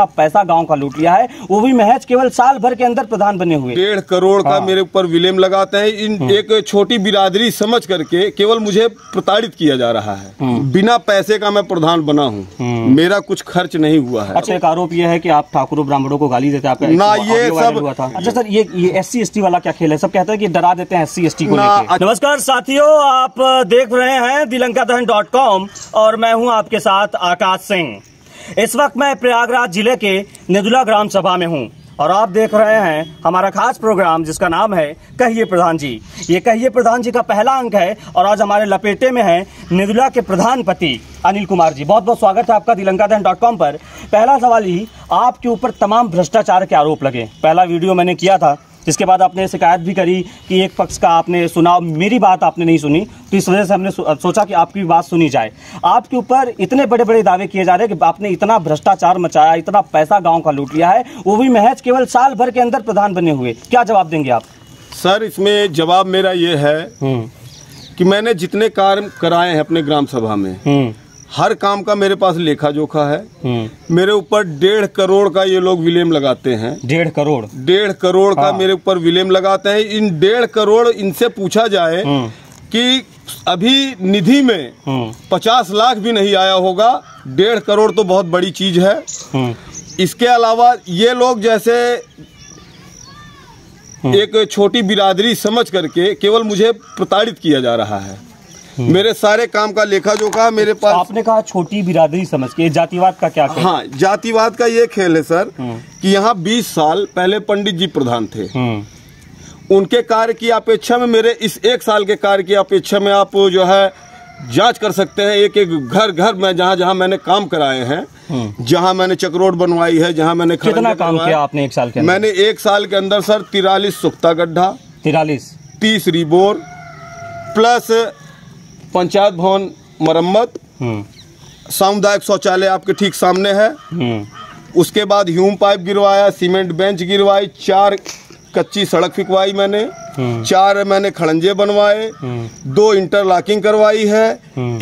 पैसा गाँव का लूट लिया है वो भी महज केवल साल भर के अंदर प्रधान बने हुए। डेढ़ करोड़ का हाँ। मेरे ऊपर विलेम लगाते हैं इन एक छोटी बिरादरी समझ करके केवल मुझे प्रताड़ित किया जा रहा है। बिना पैसे का मैं प्रधान बना हूँ। मेरा कुछ खर्च नहीं हुआ है। अच्छा एक आरोप यह है कि आप ठाकुर ब्राह्मणों को गाली देते हैं आपका ना, ये सब- हुआ था। अच्छा सर ये ये एस सी वाला क्या खेल है? सब कहते हैं की डरा देते हैं एस सी एस टी को अच्छा- नमस्कार साथियों आप देख रहे हैं दिलंका दहन डॉट कॉम और मैं हूँ आपके साथ आकाश सिंह। इस वक्त मैं प्रयागराज ज़िले के नेदुला ग्राम सभा में हूँ और आप देख रहे हैं हमारा खास प्रोग्राम, जिसका नाम है कहिए प्रधान जी। ये कहिए प्रधान जी का पहला अंक है और आज हमारे लपेटे में है नेदुला के प्रधानपति अनिल कुमार जी। बहुत बहुत स्वागत है आपका दिलंका दहन डॉट कॉम पर। पहला सवाल ही आपके ऊपर तमाम भ्रष्टाचार के आरोप लगे। पहला वीडियो मैंने किया था जिसके बाद आपने शिकायत भी करी कि एक पक्ष का आपने सुना मेरी बात आपने नहीं सुनी तो इस वजह से हमने सोचा कि आपकी बात सुनी जाए। आपके ऊपर इतने बड़े बड़े दावे किए जा रहे हैं कि आपने इतना भ्रष्टाचार मचाया इतना पैसा गाँव का लूट लिया है वो भी महज केवल साल भर के अंदर प्रधान बने हुए। क्या जवाब देंगे आप? सर इसमें जवाब मेरा ये है कि मैंने जितने कार्य कराए हैं अपने ग्राम सभा में हर काम का मेरे पास लेखा जोखा है मेरे ऊपर डेढ़ करोड़ का ये लोग विलेम लगाते हैं। डेढ़ करोड़? डेढ़ करोड़ का हाँ। मेरे ऊपर विलेम लगाते हैं। इन डेढ़ करोड़ इनसे पूछा जाए कि अभी निधि में हम्म, पचास लाख भी नहीं आया होगा। डेढ़ करोड़ तो बहुत बड़ी चीज़ है। हम्म, इसके अलावा ये लोग जैसे एक छोटी बिरादरी समझ करके केवल मुझे प्रताड़ित किया जा रहा है। मेरे सारे काम का लेखा जोखा मेरे पास आपने कहा छोटी बिरादरी समझ के जातिवाद का क्या खेल? हाँ जातिवाद का ये खेल है सर कि यहाँ 20 साल पहले पंडित जी प्रधान थे। हम्म, उनके कार्य की अपेक्षा में मेरे इस एक साल के कार्य की अपेक्षा में आप जो है जाँच कर सकते हैं एक एक घर घर में जहाँ जहाँ मैंने काम कराए हैं जहाँ मैंने चक्रोड बनवाई है जहाँ मैंने कितना काम किया आपने एक साल के अंदर? मैंने एक साल के अंदर सर तिरालीस सुख्ता गड्ढा तिरालीस? तीस रिबोर प्लस पंचायत भवन मरम्मत। हम्म, सामुदायिक शौचालय आपके ठीक सामने है। हम्म, उसके बाद ह्यूम पाइप गिरवाया सीमेंट बेंच गिरवाई चार कच्ची सड़क फिकवाई मैंने चार मैंने खड़ंजे बनवाए दो इंटरलॉकिंग करवाई है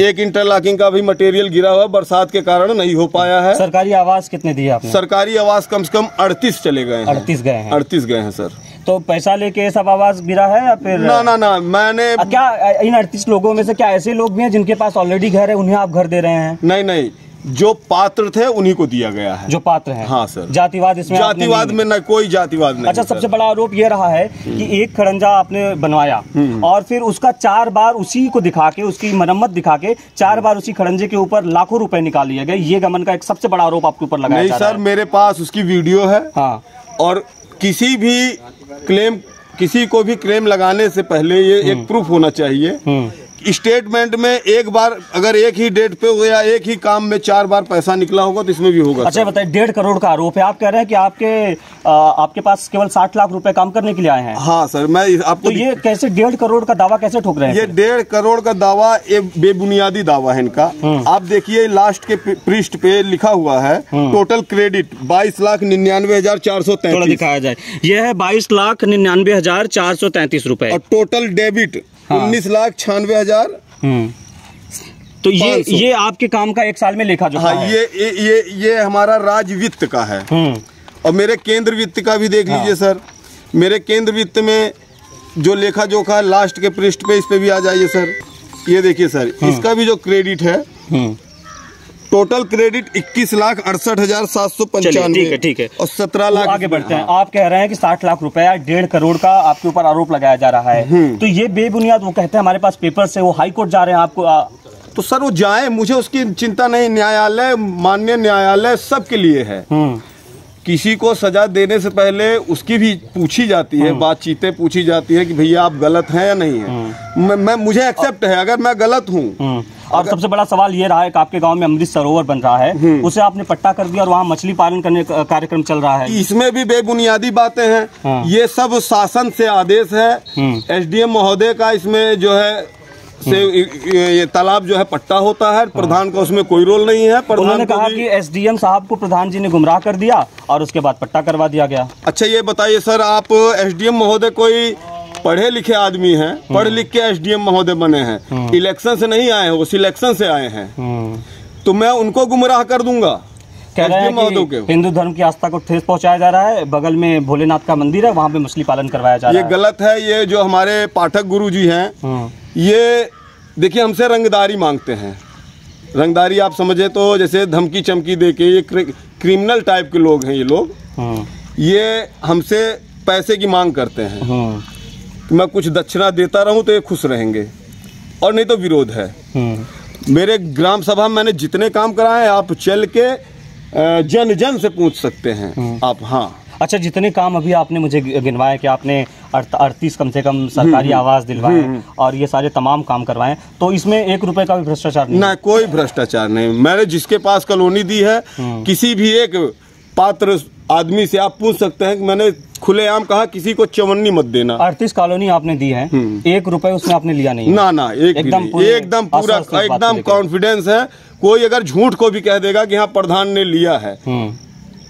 एक इंटरलॉकिंग का भी मटेरियल गिरा हुआ बरसात के कारण नहीं हो पाया है। सरकारी आवास कितने दिए आपने? सरकारी आवास कम से कम अड़तीस चले गए अड़तीस गए अड़तीस गए हैं सर। तो पैसा लेके ये सब आवाज़ गिरा है या फिर ना ना ना मैंने क्या इन अड़तीस लोगों में से क्या ऐसे लोग भी हैं जिनके पास ऑलरेडी घर है उन्हें आप घर दे रहे हैं? नहीं नहीं जो पात्र थे उन्हीं को दिया गया है। जो पात्र है। हाँ, सर। जातिवाद इसमें जातिवाद में ना कोई जातिवाद नहीं अच्छा सबसे बड़ा आरोप ये रहा है कि एक खड़ंजा आपने बनवाया हम्म। और फिर उसका चार बार उसी को दिखा के उसकी मरम्मत दिखा के चार बार उसी खड़ंजे के ऊपर लाखों रुपए निकाल लिए गए। ये गमन का एक सबसे बड़ा आरोप आपके ऊपर लगा नहीं सर मेरे पास उसकी वीडियो है हाँ। और किसी भी क्लेम किसी को भी क्लेम लगाने से पहले ये एक प्रूफ होना चाहिए हम्म। स्टेटमेंट में एक बार अगर एक ही डेट पे या एक ही काम में चार बार पैसा निकला होगा तो इसमें भी होगा अच्छा। बताइए डेढ़ करोड़ का आरोप है। आप कह रहे हैं कि आपके आ, आपके पास केवल साठ लाख रुपए काम करने के लिए आए हैं। हाँ सर मैं आपको तो ये कैसे डेढ़ करोड़ का दावा कैसे ठोक रहे हैं ये डेढ़ करोड़ का दावा ये बेबुनियादी दावा है इनका। हम्म। आप देखिए लास्ट के पृष्ठ पे लिखा हुआ है टोटल क्रेडिट बाईस लाख निन्यानवे हज़ार चार सौ दिखाया जाए। यह है बाईस लाख निन्यानवे हज़ार चार सौ तैंतीस रुपए। और टोटल डेबिट। उन्नीस लाख छियानवे हज़ार हम्म। तो ये ये आपके काम का एक साल में लेखा जो हाँ ये ये ये ये हमारा राज्य वित्त का है। हम्म। और मेरे केंद्र वित्त का भी देख लीजिए सर। मेरे केंद्र वित्त में जो लेखा जोखा है लास्ट के पृष्ठ पे इस पे भी आ जाइए सर। ये देखिए सर इसका भी जो क्रेडिट है हम्म। टोटल क्रेडिट इक्कीस लाख अड़सठ हज़ार सात सौ चलिए, ठीक है, पंचानवे ठीक है। और सत्रह लाख आगे बढ़ते हैं। आप कह रहे हैं कि साठ लाख रुपया डेढ़ करोड़ का आपके ऊपर आरोप लगाया जा रहा है। तो ये बेबुनियाद वो कहते हैं हमारे पास पेपर से वो हाई कोर्ट जा रहे हैं आपको आ, तो सर वो जाए मुझे उसकी चिंता नहीं। न्यायालय मान्य न्यायालय सबके लिए है। हम्म। किसी को सजा देने से पहले उसकी भी पूछी जाती हम्म। है बातचीतें पूछी जाती है कि भैया आप गलत हैं या नहीं है। मैं, मैं मुझे एक्सेप्ट है अगर मैं गलत हूँ हम्म। और सबसे बड़ा सवाल ये रहा है कि आपके गाँव में अमृत सरोवर बन रहा है उसे आपने पट्टा कर दिया और वहाँ मछली पालन करने का कार्यक्रम चल रहा है। इसमें भी बेबुनियादी बातें हैं। हाँ। ये सब शासन से आदेश है। हम्म। एसडीएम महोदय का इसमें जो है से ये ये तालाब जो है पट्टा होता है। प्रधान का उसमें कोई रोल नहीं है। प्रधान उन्होंने कहा कि एसडीएम साहब को प्रधान जी ने गुमराह कर दिया और उसके बाद पट्टा करवा दिया गया। अच्छा ये बताइए सर आप एसडीएम महोदय कोई पढ़े लिखे आदमी हैं पढ़ लिख के एसडीएम महोदय बने हैं इलेक्शन से नहीं आए हैं वो सिलेक्शन से आए हैं। तो मैं उनको गुमराह कर दूँगा कह रहे हैं कि हिंदू धर्म की आस्था को ठेस पहुँचाया जा रहा है बगल में भोलेनाथ का मंदिर है वहाँ पे मछली पालन करवाया जा रहा है। ये गलत है ये जो हमारे पाठक गुरु जी हैं हम्म, ये देखिए हमसे रंगदारी मांगते हैं। रंगदारी आप समझे तो जैसे धमकी चमकी दे के ये क्रिमिनल टाइप के लोग हैं ये लोग। हम्म, ये हमसे पैसे की मांग करते हैं। हम्म, कि मैं कुछ दक्षिणा देता रहूँ तो ये खुश रहेंगे। और नहीं तो विरोध है। हम्म। मेरे ग्राम सभा में मैंने जितने काम कराए आप चल के जन जन से पूछ सकते हैं। आप हाँ। अच्छा जितने काम अभी आपने मुझे गिनवाए कि आपने अड़तीस कम से कम सरकारी आवास दिलवाए और ये सारे तमाम काम करवाए तो इसमें एक रुपए का भी भ्रष्टाचार नहीं? ना कोई भ्रष्टाचार नहीं। मैंने जिसके पास कॉलोनी दी है किसी भी एक पात्र आदमी से आप पूछ सकते हैं कि मैंने खुलेआम कहा किसी को चवन्नी मत देना। अड़तीस कॉलोनी आपने दी है। एक रुपए उसमें आपने लिया नहीं ना ना एक एकदम एकदम पूरा एकदम कॉन्फिडेंस है। कोई अगर झूठ को भी कह देगा कि हाँ प्रधान ने लिया है हम्म।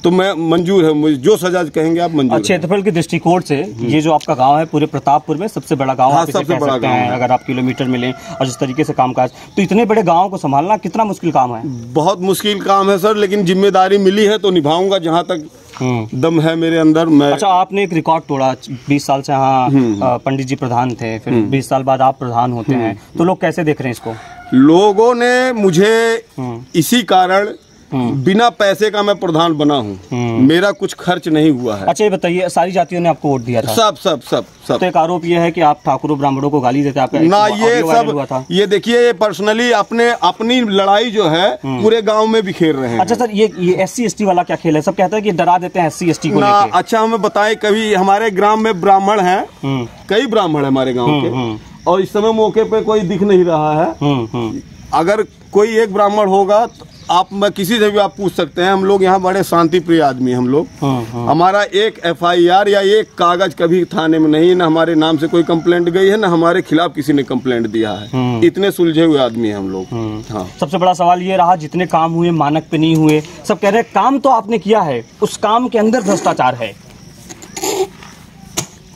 तो मैं मंजूर है। मुझे जो सजा कहेंगे आप मंजूर क्षेत्रफल के दृष्टिकोण से ये जो आपका गाँव है पूरे प्रतापपुर में सबसे बड़ा गाँव हाँ, सबसे बड़ा गाँव है। अगर आप किलोमीटर में लें और जिस तरीके से कामकाज तो इतने बड़े गाँव को संभालना कितना मुश्किल काम है? बहुत मुश्किल काम है सर लेकिन ज़िम्मेदारी मिली है तो निभाऊँगा जहाँ तक हम्म। दम है मेरे अंदर मैं अच्छा आपने एक रिकॉर्ड तोड़ा बीस साल से यहाँ पंडित जी प्रधान थे फिर बीस साल बाद आप प्रधान होते हैं तो लोग कैसे देख रहे हैं इसको? लोगों ने मुझे हम्म। इसी कारण बिना पैसे का मैं प्रधान बना हूँ। हम्म। मेरा कुछ खर्च नहीं हुआ है। अच्छा ये बताइए सारी जातियों ने आपको वोट दिया था? सब सब सब सब। तो एक आरोप ये है कि आप ठाकुरों ब्राह्मणों को गाली देते आपका ना ये सब ये देखिए ये पर्सनली अपने अपनी लड़ाई जो है पूरे गाँव में बिखेर रहे हैं। अच्छा सर ये ये एस सी वाला क्या खेल है? सब कहते हैं कि डरा देते हैं एस सी को अच्छा हमें बताए कभी हमारे ग्राम में ब्राह्मण हैं हम्म, कई ब्राह्मण है हमारे गाँव के हम्म। और इस समय मौके पे कोई दिख नहीं रहा है। हम्म, हम्म, अगर कोई एक ब्राह्मण होगा तो आप मैं किसी से भी आप पूछ सकते हैं हम लोग यहाँ बड़े शांति प्रिय आदमी हम लोग। हम्म, हम्म। हमारा एक एफआईआर या एक कागज़ कभी थाने में नहीं ना हमारे नाम से कोई कंप्लेंट गई है ना हमारे खिलाफ किसी ने कंप्लेंट दिया है। हम्म। इतने सुलझे हुए आदमी हैं हम लोग। हाँ। सबसे बड़ा सवाल ये रहा जितने काम हुए मानक पे नहीं हुए सब कह रहे काम तो आपने किया है उस काम के अंदर भ्रष्टाचार है।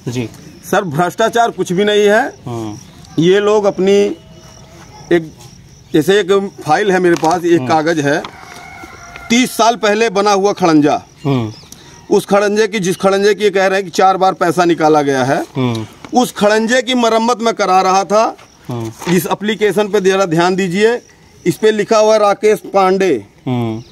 जी। सर भ्रष्टाचार कुछ भी नहीं है। हम्म, ये लोग अपनी एक जैसे एक फ़ाइल है मेरे पास एक कागज़ है। तीस साल पहले बना हुआ खड़ंजा। हम्म, उस खड़ंजे की जिस खड़ंजे की कह रहे हैं कि चार बार पैसा निकाला गया है हम्म, उस खड़ंजे की मरम्मत में करा रहा था। हम्म, इस एप्लीकेशन पे जरा ध्यान दीजिए। इस पे लिखा हुआ राकेश पांडे। हम्म,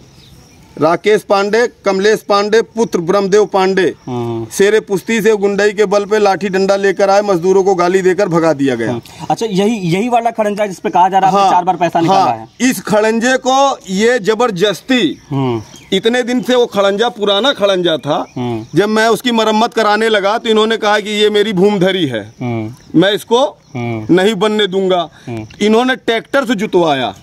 राकेश पांडे कमलेश पांडे पुत्र ब्रह्मदेव पांडे। हम्म। शेरे पुश्ती से गुंडई के बल पे लाठी डंडा लेकर आए मजदूरों को गाली देकर भगा दिया गया। अच्छा यही यही वाला खड़ंजा जिसपे कहा जा रहा है चार बार पैसा निकाला है। इस खड़ंजे को ये ज़बरदस्ती हम्म, इतने दिन से वो खड़ंजा पुराना खड़ंजा था। जब मैं उसकी मरम्मत कराने लगा तो इन्होंने कहा कि ये मेरी भूमधरी है। मैं इसको नहीं बनने दूँगा। इन्होंने ट्रैक्टर से जुतवाया।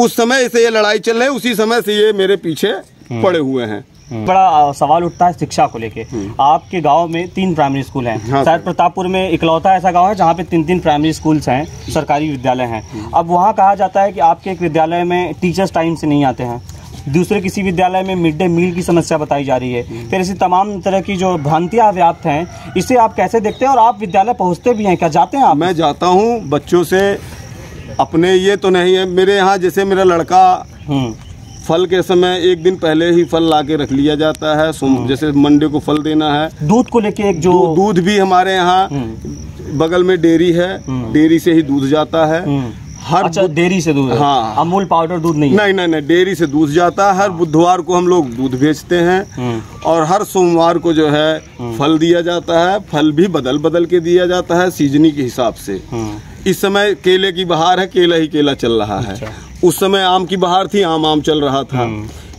उस समय से ये लड़ाई चल रही उसी समय से ये मेरे पीछे पड़े हुए हैं। बड़ा सवाल उठता है शिक्षा को लेके। आपके गाँव में तीन प्राइमरी स्कूल हैं। हाँ, शायद सर। प्रतापपुर में इकलौता ऐसा गाँव है जहाँ पे तीन तीन प्राइमरी स्कूल्स हैं सरकारी विद्यालय हैं। अब वहाँ कहा जाता है कि आपके एक विद्यालय में टीचर्स टाइम से नहीं आते हैं। दूसरे किसी विद्यालय में मिड डे मील की समस्या बताई जा रही है। फिर ऐसी तमाम तरह की जो भ्रांतियाँ व्याप्त हैं इसे आप कैसे देखते हैं और आप विद्यालय पहुँचते भी हैं? क्या जाते हैं आप? मैं जाता हूँ बच्चों से अपने ये तो नहीं है मेरे यहाँ जैसे मेरा लड़का हम्म, फल के समय एक दिन पहले ही फल ला के रख लिया जाता है जैसे मंडे को फल देना है। दूध को लेके एक जो दूध भी हमारे यहाँ बगल में डेयरी है डेयरी से ही दूध जाता है। हम्म, हर अच्छा डेयरी से दूध हाँ। अमूल पाउडर दूध नहीं नहीं नहीं नहीं डेयरी से दूध जाता है हर बुधवार को हम लोग दूध बेचते हैं। हम्म, और हर सोमवार को जो है फल दिया जाता है फल भी बदल बदल के दिया जाता है सीजनी के हिसाब से। हम्म, इस समय केले की बहार है केला ही केला चल रहा है। अच्छा। उस समय आम की बहार थी आम आम चल रहा था।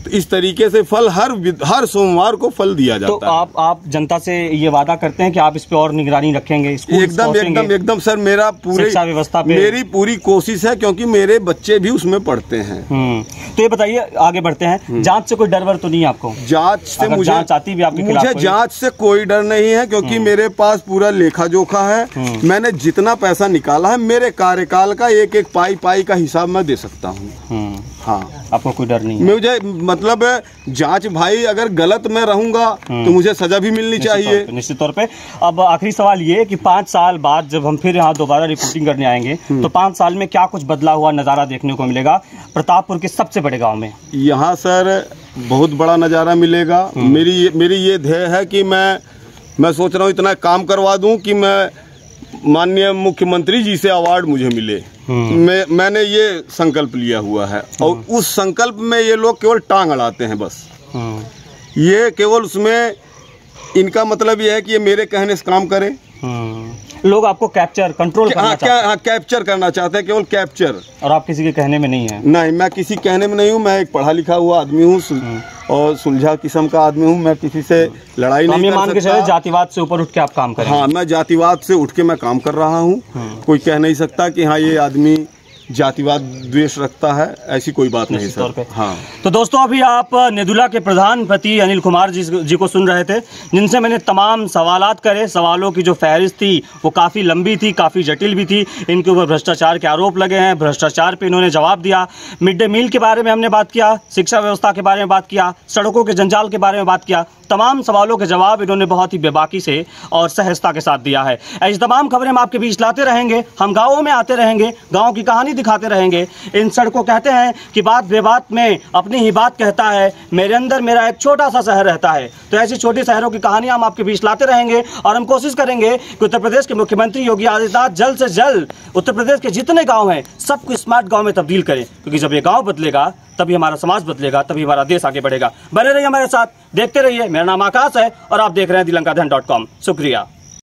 तो इस तरीके से फल हर हर सोमवार को फल दिया तो जाता है। आप आप जनता से ये वादा करते हैं कि आप इस पे और निगरानी रखेंगे एकदम एकदम एकदम सर मेरा पूरे व्यवस्था पे- मेरी पूरी कोशिश है क्योंकि मेरे बच्चे भी उसमें पढ़ते हैं। हम्म तो ये बताइए आगे बढ़ते हैं। जाँच से कोई डर वर तो नहीं आपको? जाँच से मुझे जाँच आती भी आपके मुझे जाँच से कोई डर नहीं है क्योंकि मेरे पास पूरा लेखा जोखा है मैंने जितना पैसा निकाला है मेरे कार्यकाल का एक एक पाई पाई का हिसाब मैं दे सकता हूँ। हम्म। हाँ। आपको कोई डर नहीं मुझे मतलब जाँच भाई अगर गलत मैं रहूँगा तो मुझे सजा भी मिलनी चाहिए। निश्चित तौर पे। अब आखिरी सवाल ये कि पाँच साल बाद जब हम फिर यहाँ दोबारा रिपोर्टिंग करने आएँगे तो पाँच साल में क्या कुछ बदला हुआ नज़ारा देखने को मिलेगा? प्रतापपुर के सबसे बड़े गाँव में। यहाँ सर बहुत बड़ा नज़ारा मिलेगा। मेरी ये- मेरी ये ध्येय है कि मैं मैं सोच रहा हूँ इतना काम करवा दूँ कि मैं माननीय मुख्यमंत्री जी से अवार्ड मुझे मिले। मैं मैंने ये संकल्प लिया हुआ है। और उस संकल्प में ये लोग केवल टांग अड़ाते हैं बस। ये केवल उसमें इनका मतलब ये है कि ये मेरे कहने से काम करें। लोग आपको कैप्चर कंट्रोल करना हाँ क्या हाँ। कैप्चर करना चाहते हैं केवल कैप्चर और आप किसी के कहने में नहीं है। नहीं मैं किसी कहने में नहीं हूँ मैं एक पढ़ा लिखा हुआ आदमी हूँ और सुलझा किस्म का आदमी हूँ मैं किसी से लड़ाई तो नहीं मान के चले जातिवाद से ऊपर उठ के आप काम कर हाँ मैं जातिवाद से उठ के मैं काम कर रहा हूँ कोई कह नहीं सकता कि हाँ ये आदमी जातिवाद द्वेष रखता है ऐसी कोई बात नहीं सर। हाँ। तो दोस्तों अभी आप नेदुला के प्रधान प्रधानपति अनिल कुमार जी जी को सुन रहे थे जिनसे मैंने तमाम सवालात करे। सवालों की जो फहरिस्त थी वो काफ़ी लंबी थी काफ़ी जटिल भी थी। इनके ऊपर भ्रष्टाचार के आरोप लगे हैं भ्रष्टाचार पे इन्होंने जवाब दिया। मिड डे मील के बारे में हमने बात किया शिक्षा व्यवस्था के बारे में बात किया सड़कों के जंजाल के बारे में बात किया। तमाम सवालों के जवाब इन्होंने बहुत ही बेबाकी से और सहजता के साथ दिया है। ऐसी तमाम खबरें हम आपके बीच लाते रहेंगे, हम गाँवों में आते रहेंगे, गाँव की कहानी दिखाते रहेंगे। इन सड़कों कहते हैं कि बात बेबात में अपनी ही बात कहता है, मेरे अंदर मेरा एक छोटा सा शहर रहता है। तो ऐसी छोटी शहरों की कहानी हम आपके बीच लाते रहेंगे और हम कोशिश करेंगे कि उत्तर प्रदेश के मुख्यमंत्री योगी आदित्यनाथ जल्द से जल्द उत्तर प्रदेश के जितने गाँव हैं, सबको स्मार्ट गाँव में तब्दील करें। क्योंकि जब ये गाँव बदलेगा तभी हमारा समाज बदलेगा, तभी हमारा देश आगे बढ़ेगा। बने रहिए हमारे साथ, देखते रहिए। मेरा नाम आकाश है और आप देख रहे हैं दिलंका धन शुक्रिया।